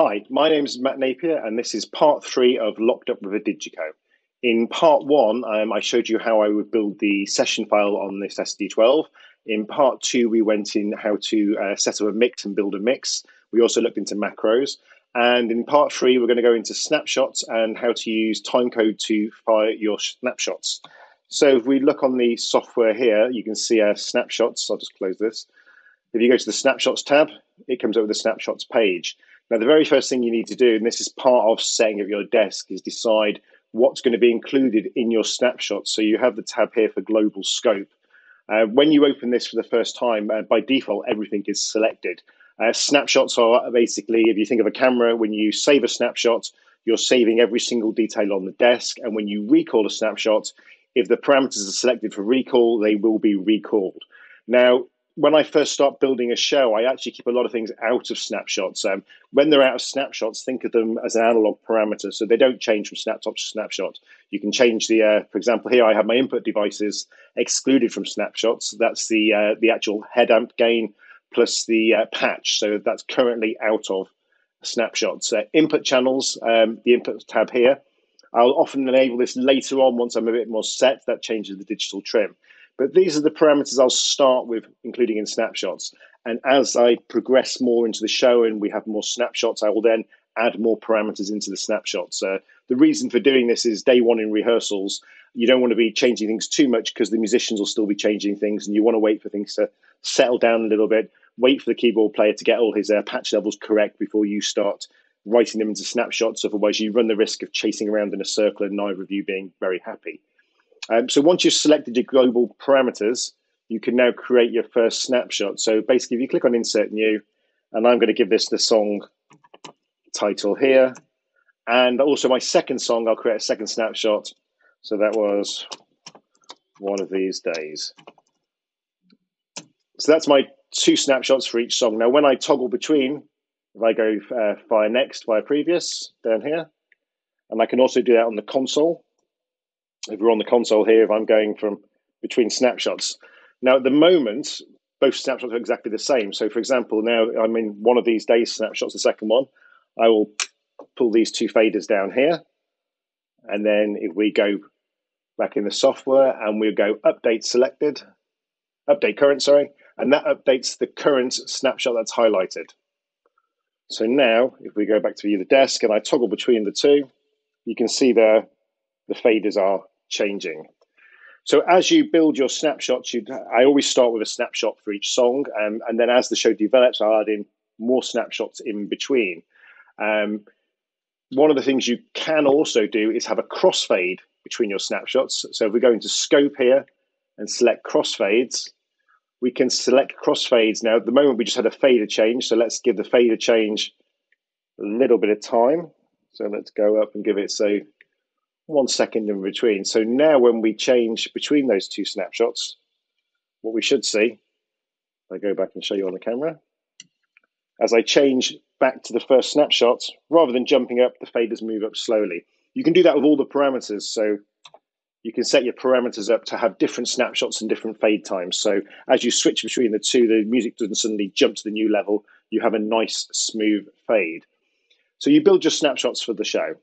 Hi, my name is Matt Napier, and this is part three of Locked Up with a DiGiCo. In part one, um, I showed you how I would build the session file on this SD12. In part two, we went in how to uh, set up a mix and build a mix. We also looked into macros. And in part three, we're going to go into snapshots and how to use timecode to fire your snapshots. So if we look on the software here, you can see our snapshots. I'll just close this. If you go to the snapshots tab, it comes up with the snapshots page. Now, the very first thing you need to do, and this is part of setting up your desk, is decide what's going to be included in your snapshot. So you have the tab here for global scope. Uh, when you open this for the first time, uh, by default, everything is selected. Uh, snapshots are basically, if you think of a camera, when you save a snapshot, you're saving every single detail on the desk. And when you recall a snapshot, if the parameters are selected for recall, they will be recalled. Now, when I first start building a show, I actually keep a lot of things out of snapshots. Um, when they're out of snapshots, think of them as an analog parameter, so they don't change from snapshot to snapshot. You can change the, uh, for example, here I have my input devices excluded from snapshots. That's the uh, the actual head amp gain plus the uh, patch, so that's currently out of snapshots. Uh, input channels, um, the input tab here. I'll often enable this later on once I'm a bit more set. That changes the digital trim. But these are the parameters I'll start with, including in snapshots. And as I progress more into the show and we have more snapshots, I will then add more parameters into the snapshots. Uh, the reason for doing this is day one in rehearsals, you don't want to be changing things too much because the musicians will still be changing things, and you want to wait for things to settle down a little bit. Wait for the keyboard player to get all his uh, patch levels correct before you start writing them into snapshots. Otherwise, you run the risk of chasing around in a circle and neither of you being very happy. Um, so once you've selected your global parameters, you can now create your first snapshot. So basically, if you click on Insert New, and I'm going to give this the song title here, and also my second song, I'll create a second snapshot. So that was one of these days. So that's my two snapshots for each song. Now, when I toggle between, if I go uh, via next, via previous down here, and I can also do that on the console if we're on the console here, if I'm going from between snapshots. Now, at the moment, both snapshots are exactly the same. So, for example, now I'm in one of these days snapshots, the second one. I will pull these two faders down here. And then if we go back in the software and we'll go update selected, update current, sorry, and that updates the current snapshot that's highlighted. So now, if we go back to view the desk and I toggle between the two, you can see there the faders are changing. So as you build your snapshots, you I always start with a snapshot for each song, um, and then as the show develops, I'll add in more snapshots in between. Um, one of the things you can also do is have a crossfade between your snapshots. So if we go into scope here and select crossfades, we can select crossfades. Now, at the moment, we just had a fader change. So let's give the fader change a little bit of time. So let's go up and give it, say, one second in between. So now when we change between those two snapshots, what we should see, I go back and show you on the camera, as I change back to the first snapshot, rather than jumping up, the faders move up slowly. You can do that with all the parameters. So you can set your parameters up to have different snapshots and different fade times. So as you switch between the two, the music doesn't suddenly jump to the new level. You have a nice smooth fade. So you build your snapshots for the show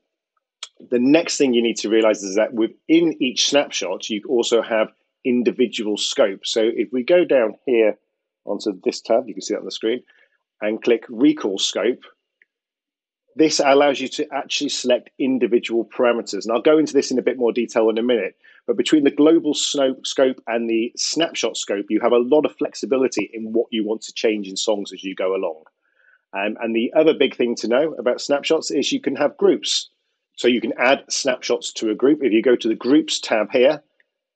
the next thing you need to realize is that within each snapshot, you also have individual scope. So if we go down here onto this tab, you can see that on the screen, and click recall scope, this allows you to actually select individual parameters. And I'll go into this in a bit more detail in a minute. But between the global scope and the snapshot scope, you have a lot of flexibility in what you want to change in songs as you go along. Um, and the other big thing to know about snapshots is you can have groups. So you can add snapshots to a group. If you go to the groups tab here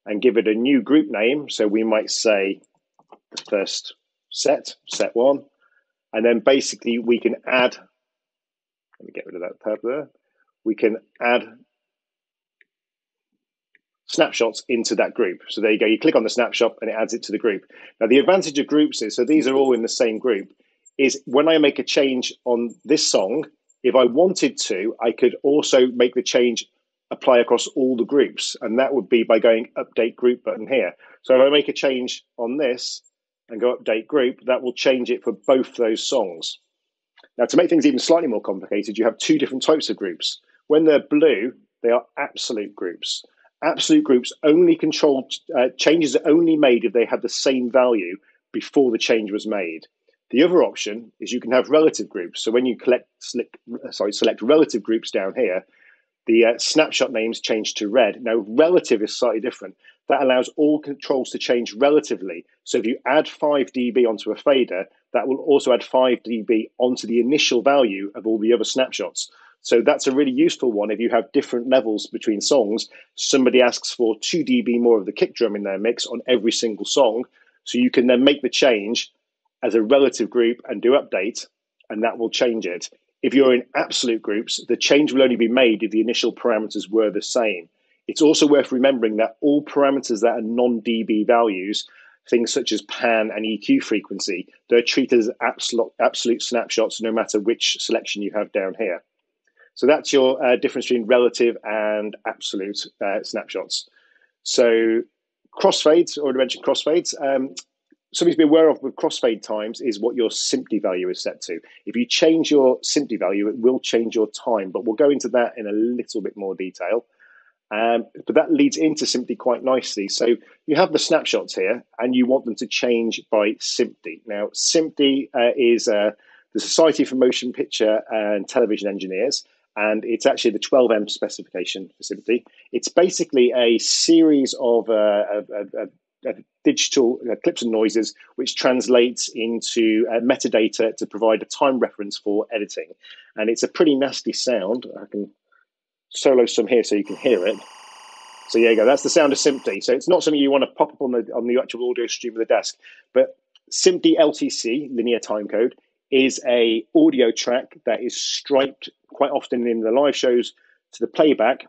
and give it a new group name, so we might say the first set, set one, and then basically we can add, let me get rid of that tab there, we can add snapshots into that group. So there you go, you click on the snapshot and it adds it to the group. Now the advantage of groups is, so these are all in the same group, is when I make a change on this song, if I wanted to, I could also make the change apply across all the groups, and that would be by going update group button here. So if I make a change on this and go update group, that will change it for both those songs. Now, to make things even slightly more complicated, you have two different types of groups. When they're blue, they are absolute groups. Absolute groups only control uh, changes are only made if they have the same value before the change was made. The other option is you can have relative groups. So when you collect, select, sorry, select relative groups down here, the uh, snapshot names change to red. Now, relative is slightly different. That allows all controls to change relatively. So if you add 5 dB onto a fader, that will also add 5 dB onto the initial value of all the other snapshots. So that's a really useful one if you have different levels between songs. Somebody asks for 2 dB more of the kick drum in their mix on every single song. So you can then make the change as a relative group and do update, and that will change it. If you're in absolute groups, the change will only be made if the initial parameters were the same. It's also worth remembering that all parameters that are non dB values, things such as pan and EQ frequency, they're treated as absolute, absolute snapshots no matter which selection you have down here. So that's your uh, difference between relative and absolute uh, snapshots. So crossfades, already mentioned crossfades. Um, something to be aware of with crossfade times is what your SMPTE value is set to. If you change your SMPTE value, it will change your time, but we'll go into that in a little bit more detail. Um, but that leads into SMPTE quite nicely. So you have the snapshots here, and you want them to change by SMPTE. Now, SMPTE uh, is uh, the Society for Motion Picture and Television Engineers, and it's actually the 12M specification for SMPTE. It's basically a series of, uh, of, of, uh, digital uh, clips and noises, which translates into uh, metadata to provide a time reference for editing. And it's a pretty nasty sound. I can solo some here so you can hear it. So there you go. That's the sound of SMPTE. So it's not something you want to pop up on the on the actual audio stream of the desk, but SMPTE LTC linear timecode is a audio track that is striped quite often in the live shows to the playback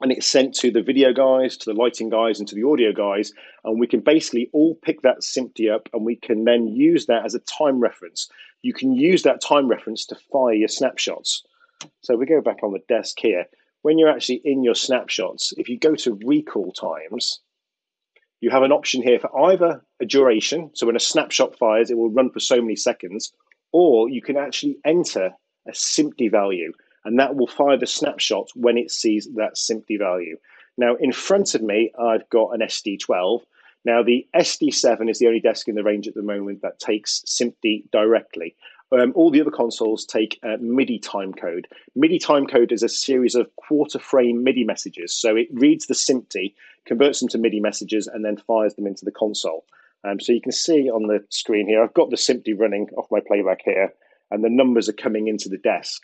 and it's sent to the video guys, to the lighting guys, and to the audio guys. And we can basically all pick that SMPTE up and we can then use that as a time reference. You can use that time reference to fire your snapshots. So we go back on the desk here. When you're actually in your snapshots, if you go to recall times, you have an option here for either a duration. So when a snapshot fires, it will run for so many seconds, or you can actually enter a SMPTE value and that will fire the snapshot when it sees that SMPTE value. Now, in front of me, I've got an SD12. Now, the SD7 is the only desk in the range at the moment that takes SMPTE directly. Um, all the other consoles take uh, MIDI timecode. MIDI timecode is a series of quarter frame MIDI messages. So it reads the SMPTE, converts them to MIDI messages, and then fires them into the console. Um, so you can see on the screen here, I've got the SMPTE running off my playback here, and the numbers are coming into the desk.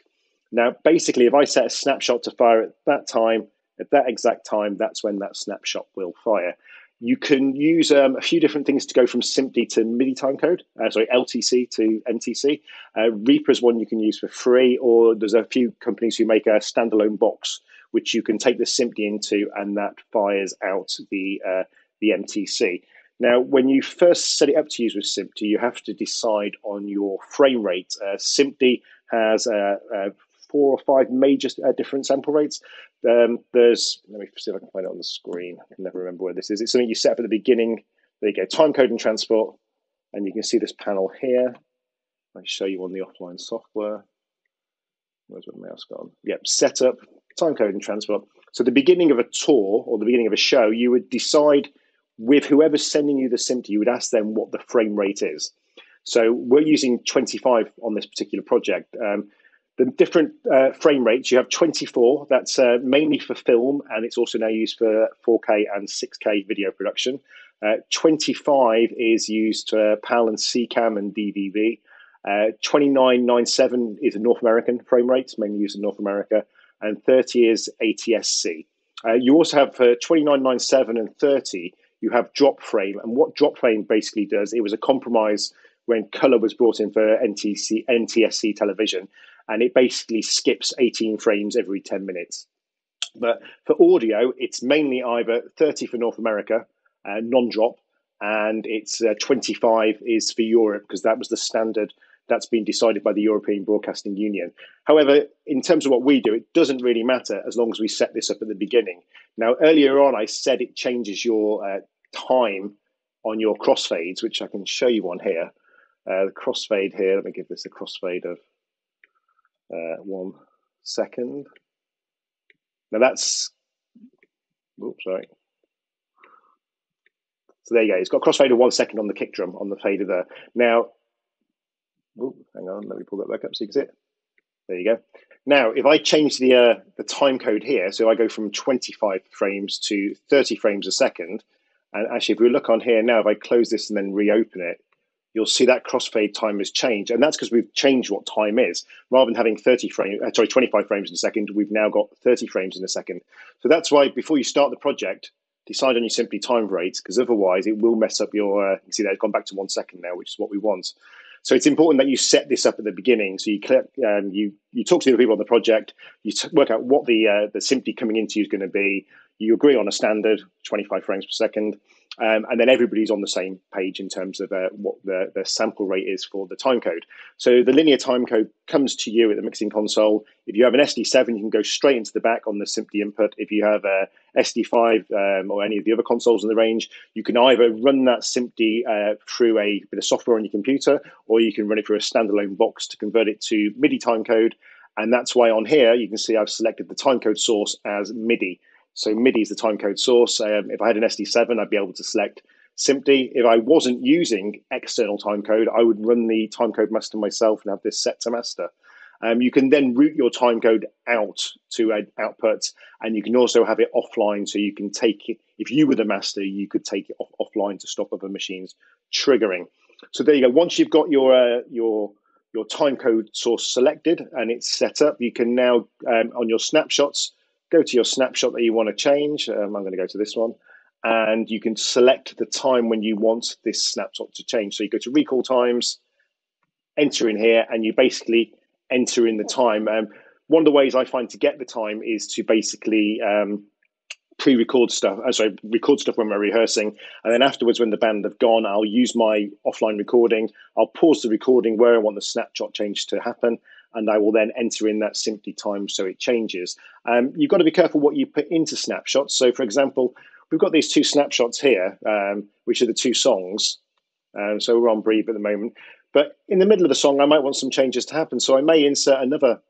Now, basically, if I set a snapshot to fire at that time, at that exact time, that's when that snapshot will fire. You can use um, a few different things to go from SMPTE to MIDI timecode, uh, sorry, LTC to MTC. Uh, Reaper is one you can use for free, or there's a few companies who make a standalone box which you can take the SMPTE into, and that fires out the uh, the MTC. Now, when you first set it up to use with SMPTE, you have to decide on your frame rate. Uh, SMPTE has a, a four or five major uh, different sample rates. Um, there's, let me see if I can find it on the screen. I can never remember where this is. It's something you set up at the beginning. There you go, time code and transport. And you can see this panel here. I show you on the offline software. Where's my mouse gone? Yep, setup, time code and transport. So the beginning of a tour or the beginning of a show, you would decide with whoever's sending you the SMPTE, you would ask them what the frame rate is. So we're using 25 on this particular project. Um, the different uh, frame rates. You have 24, that's uh, mainly for film, and it's also now used for 4K and 6K video production. Uh, 25 is used for PAL and SECAM and DVB. Uh, 2997 is a North American frame rate, mainly used in North America, and 30 is ATSC. Uh, you also have for 2997 and 30, you have drop frame, and what drop frame basically does, it was a compromise when color was brought in for NTC, NTSC television, and it basically skips 18 frames every 10 minutes. But for audio, it's mainly either 30 for North America, uh, non drop, and it's uh, 25 is for Europe because that was the standard that's been decided by the European Broadcasting Union. However, in terms of what we do, it doesn't really matter as long as we set this up at the beginning. Now, earlier on, I said it changes your uh, time on your crossfades, which I can show you on here. Uh, the crossfade here, let me give this a crossfade of uh, one second. Now that's, oops, sorry. So there you go. It's got crossfader one second on the kick drum on the fader there. Now, ooh, hang on, let me pull that back up so you can see it. There you go. Now, if I change the uh, the time code here, so I go from 25 frames to 30 frames a second, and actually, if we look on here now, if I close this and then reopen it, you'll see that crossfade time has changed, and that's because we've changed what time is. Rather than having 30 frames, uh, sorry, 25 frames in a second, we've now got 30 frames in a second. So that's why before you start the project, decide on your SMPTE time rates, because otherwise it will mess up your. Uh, you see that it's gone back to one second now, which is what we want. So it's important that you set this up at the beginning. So you um, you you talk to the people on the project, you t- work out what the uh, the SMPTE coming into is going to be. You agree on a standard, 25 frames per second, um, and then everybody's on the same page in terms of uh, what the, the sample rate is for the timecode. So the linear timecode comes to you at the mixing console. If you have an SD7, you can go straight into the back on the SMPTE input. If you have a SD5 um, or any of the other consoles in the range, you can either run that SMPTE uh, through a bit of software on your computer, or you can run it through a standalone box to convert it to MIDI timecode. And that's why on here you can see I've selected the timecode source as MIDI. So MIDI is the timecode source. Um, if I had an SD7, I'd be able to select SMPTE. If I wasn't using external timecode, I would run the timecode master myself and have this set to master. Um, you can then route your timecode out to an output, and you can also have it offline. So you can take it, if you were the master, you could take it off, offline to stop other machines triggering. So there you go. Once you've got your uh, your your timecode source selected and it's set up, you can now um, on your snapshots go to your snapshot that you want to change. Um, I'm going to go to this one. And you can select the time when you want this snapshot to change. So you go to recall times, enter in here, and you basically enter in the time. Um, one of the ways I find to get the time is to basically um, pre-record stuff. Uh, sorry, record stuff when we're rehearsing, and then afterwards, when the band have gone, I'll use my offline recording. I'll pause the recording where I want the snapshot change to happen, and I will then enter in that SMPTE time so it changes. Um, you've got to be careful what you put into snapshots. So, for example, we've got these two snapshots here, um, which are the two songs. Um, so we're on Breathe at the moment. But in the middle of the song, I might want some changes to happen. So I may insert another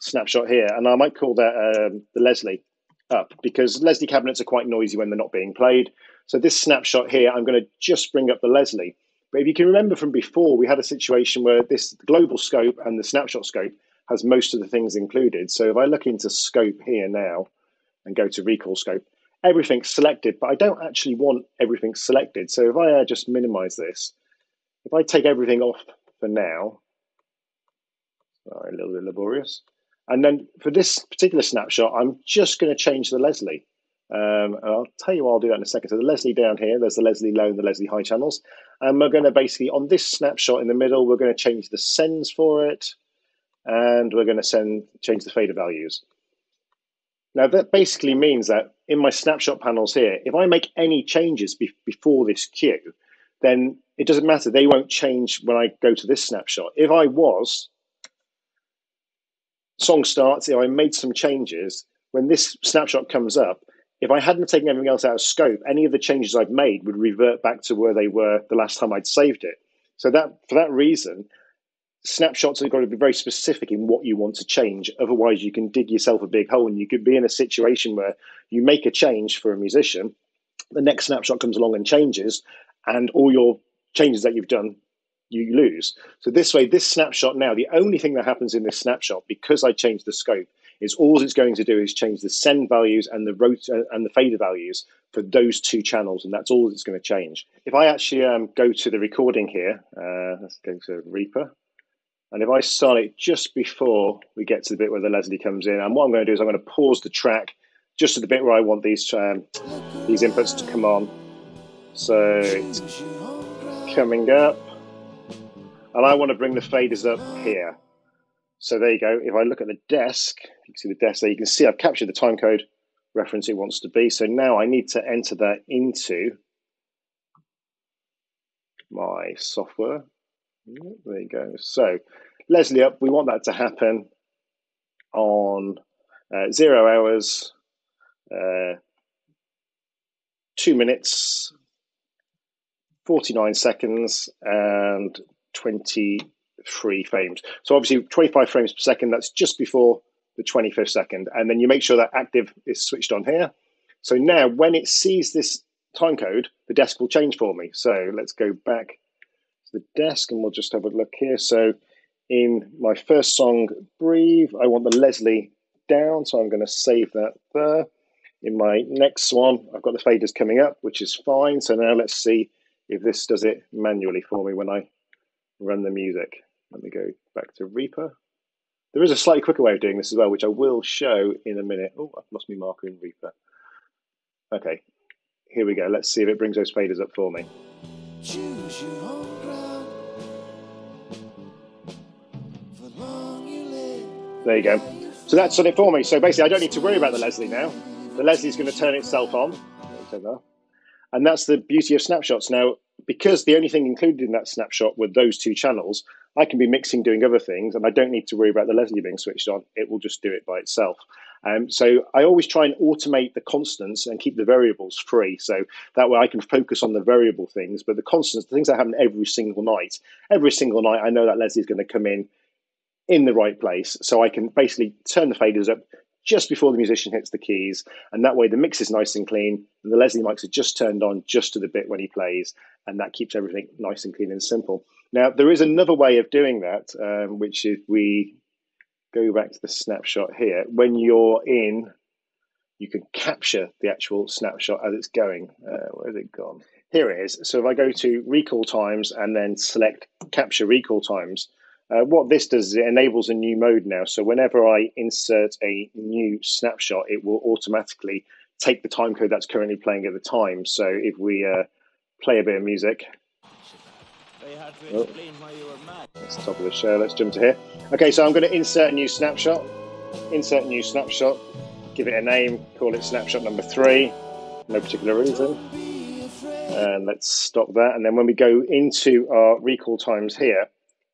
snapshot here, and I might call that um, the Leslie up because Leslie cabinets are quite noisy when they're not being played. So this snapshot here, I'm going to just bring up the Leslie. But if you can remember from before, we had a situation where this global scope and the snapshot scope has most of the things included. So if I look into scope here now and go to recall scope, everything's selected, but I don't actually want everything selected. So if I uh, just minimize this, if I take everything off for now, sorry, a little bit laborious. And then for this particular snapshot, I'm just going to change the Leslie. Um, I'll tell you what I'll do that in a second. So the Leslie down here, there's the Leslie low and the Leslie high channels. And we're going to basically, on this snapshot in the middle, we're going to change the sends for it. And we're going to send change the fader values. Now that basically means that in my snapshot panels here, if I make any changes be before this cue, then it doesn't matter. They won't change when I go to this snapshot. If I was, song starts, if I made some changes, when this snapshot comes up, if I hadn't taken everything else out of scope, any of the changes I've made would revert back to where they were the last time I'd saved it. So that for that reason, snapshots have got to be very specific in what you want to change. Otherwise, you can dig yourself a big hole, and you could be in a situation where you make a change for a musician, the next snapshot comes along and changes, and all your changes that you've done you lose. So this way, this snapshot now, the only thing that happens in this snapshot, because I changed the scope, is all it's going to do is change the send values and the rot- uh, and the fader values for those two channels, and that's all it's going to change. If I actually um, go to the recording here, uh, let's go to Reaper, and if I start it just before we get to the bit where the Leslie comes in, and what I'm going to do is I'm going to pause the track just at the bit where I want these um, these inputs to come on. So it's coming up, and I want to bring the faders up here. So there you go. If I look at the desk, you can see the desk there. You can see I've captured the timecode reference it wants to be. So now I need to enter that into my software. There you go. So Leslie up, we want that to happen on uh, zero hours, uh, two minutes, 49 seconds, and 20 three frames. So obviously 25 frames per second, that's just before the 25th second. And then you make sure that active is switched on here. So now when it sees this time code, the desk will change for me. So let's go back to the desk and we'll just have a look here. So in my first song, Breathe, I want the Leslie down. So I'm going to save that there. In my next one, I've got the faders coming up, which is fine. So now let's see if this does it manually for me when I run the music. Let me go back to Reaper. There is a slightly quicker way of doing this as well, which I will show in a minute. Oh, I've lost my marker in Reaper. Okay, here we go. Let's see if it brings those faders up for me. There you go. So that's done it for me. So basically, I don't need to worry about the Leslie now. The Leslie's going to turn itself on. And that's the beauty of snapshots. Now, because the only thing included in that snapshot were those two channels, I can be mixing, doing other things, and I don't need to worry about the Leslie being switched on. It will just do it by itself. Um, so I always try and automate the constants and keep the variables free. So that way I can focus on the variable things, but the constants, the things that happen every single night, every single night, I know that Leslie's going to come in in the right place. So I can basically turn the faders up, just before the musician hits the keys, and that way the mix is nice and clean. And the Leslie mics are just turned on just to the bit when he plays, and that keeps everything nice and clean and simple. Now there is another way of doing that, um, which is we go back to the snapshot here. When you're in, you can capture the actual snapshot as it's going. Uh, where's it gone? Here it is. So if I go to recall times and then select capture recall times, uh, what this does is it enables a new mode now. So whenever I insert a new snapshot, it will automatically take the time code that's currently playing at the time. So if we uh, play a bit of music, oh, that's the top of the show. Let's jump to here. Okay, so I'm going to insert a new snapshot. Insert a new snapshot. Give it a name. Call it snapshot number three. No particular reason. And let's stop that. And then when we go into our recall times here,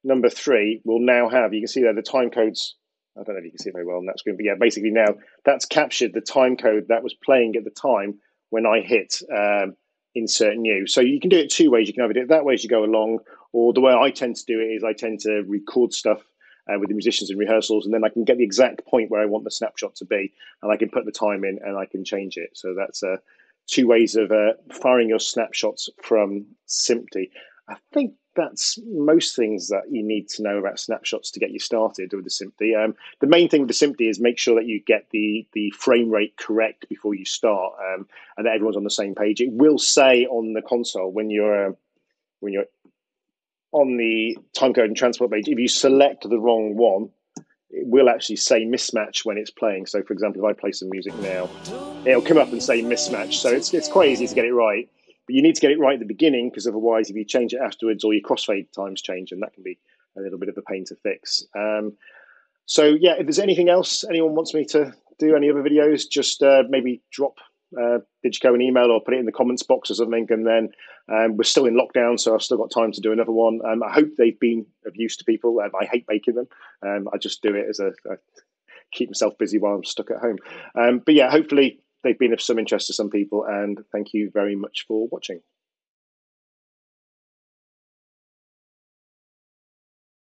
number three will now have, you can see there the time codes. I don't know if you can see very well on that screen, but yeah, basically now that's captured the time code that was playing at the time when I hit um, insert new. So you can do it two ways. You can either do it that way as you go along, or the way I tend to do it is I tend to record stuff uh, with the musicians in rehearsals, and then I can get the exact point where I want the snapshot to be, and I can put the time in and I can change it. So that's uh, two ways of uh, firing your snapshots from SMPTE. I think that's most things that you need to know about snapshots to get you started with the SMPTE. Um, the main thing with the SMPTE is make sure that you get the the frame rate correct before you start, um, and that everyone's on the same page. It will say on the console when you're uh, when you're on the timecode and transport page, if you select the wrong one, it will actually say mismatch when it's playing. So, for example, if I play some music now, it'll come up and say mismatch. So it's it's quite easy to get it right. But you need to get it right at the beginning because otherwise, if you change it afterwards, all your crossfade times change, and that can be a little bit of a pain to fix. Um, so yeah, if there's anything else anyone wants me to do, any other videos, just uh, maybe drop uh, DiGiCo an email or put it in the comments box or something. And then um, we're still in lockdown, so I've still got time to do another one. Um, I hope they've been of use to people. Um, I hate making them. Um, I just do it as a, a, keep myself busy while I'm stuck at home. Um, but yeah, hopefully they've been of some interest to some people. And thank you very much for watching.